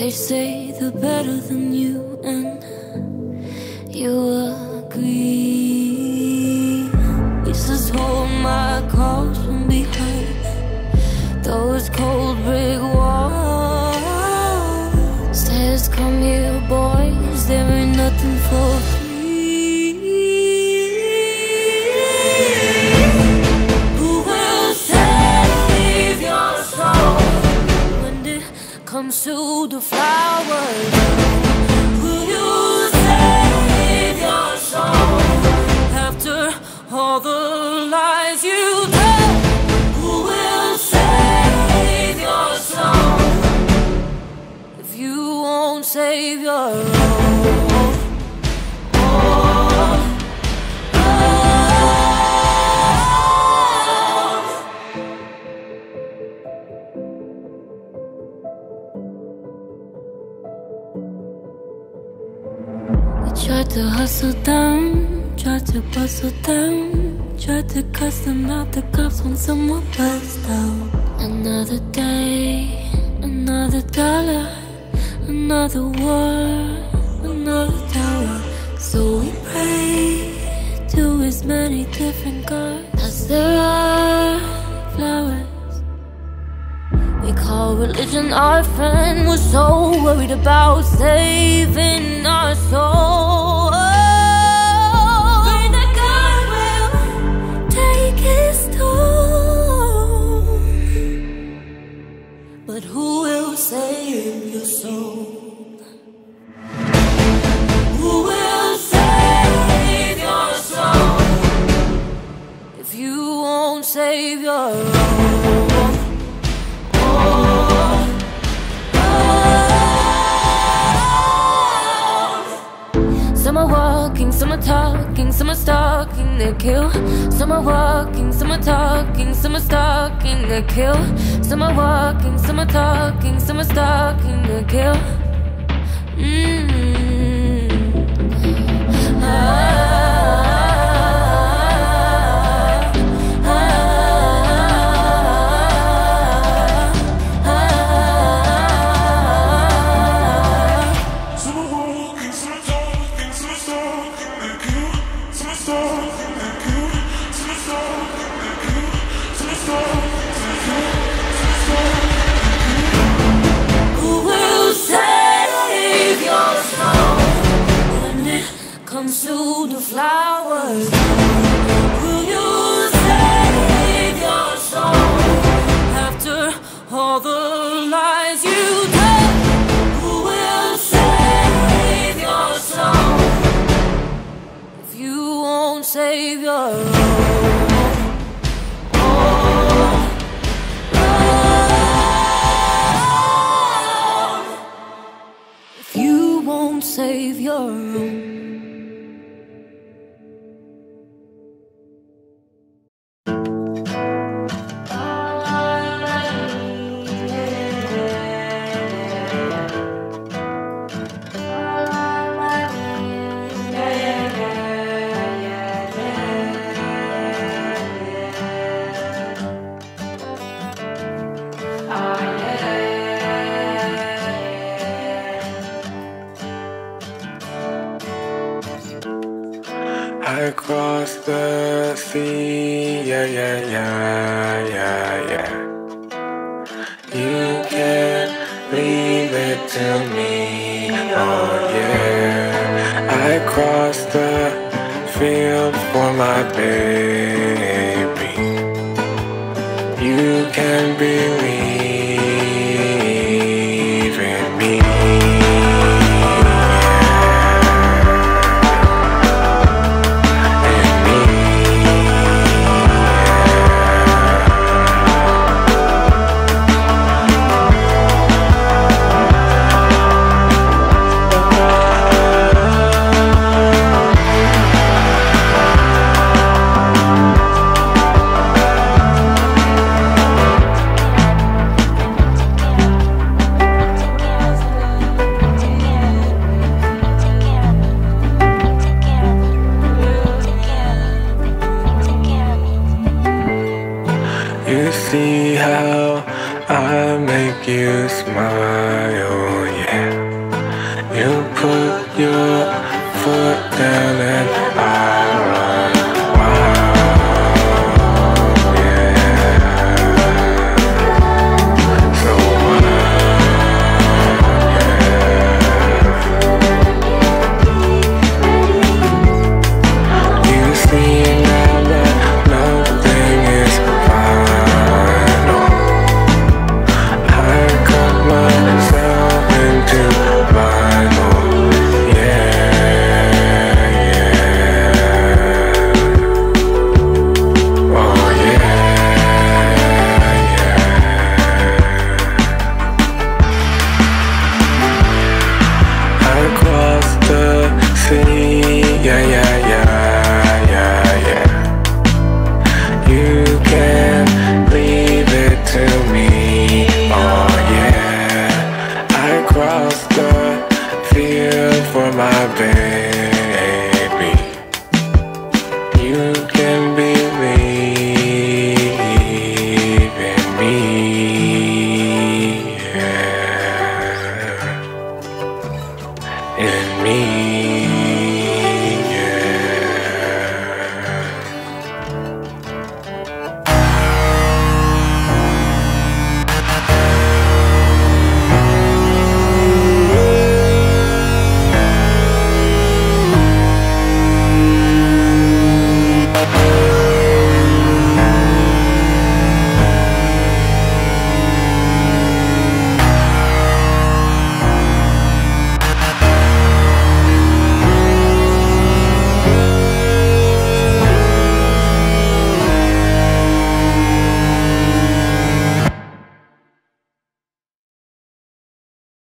They say they're better than you, and you agree. Own? Oh. Tried to hustle them, tried to bustle them, tried to cuss them out the cops when someone buzzed out. Another day, another dollar, another war, another tower. So we pray to as many different gods as there are flowers. We call religion our friend. We're so worried about saving our soul. Your? Some are walking, some are talking, some are stalking, they kill. Some are walking, some are talking, some are stalking, they kill. Some are walking, some are talking, some are stalking, they kill. Mm. Ah, comes to the flowers? Will you save your soul after all the lies you told? Who will save your soul if you won't save your I crossed the sea, yeah, yeah, yeah, yeah, yeah. You can leave it to me, oh yeah. I crossed the field for my baby. You can believe. You see how I make you smile, yeah. You put your foot down and I